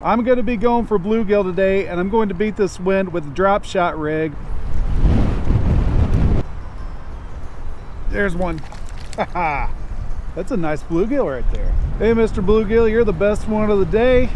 I'm going to be going for bluegill today and I'm going to beat this wind with a drop shot rig. There's one. That's a nice bluegill right there. Hey, Mr. Bluegill, you're the best one of the day.